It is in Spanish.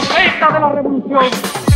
profeta de la revolución.